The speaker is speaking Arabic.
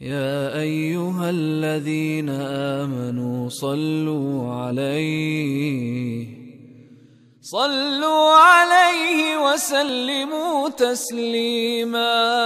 يا أيها الذين آمنوا صلوا عليه. صلوا عليه وسلموا تسليما.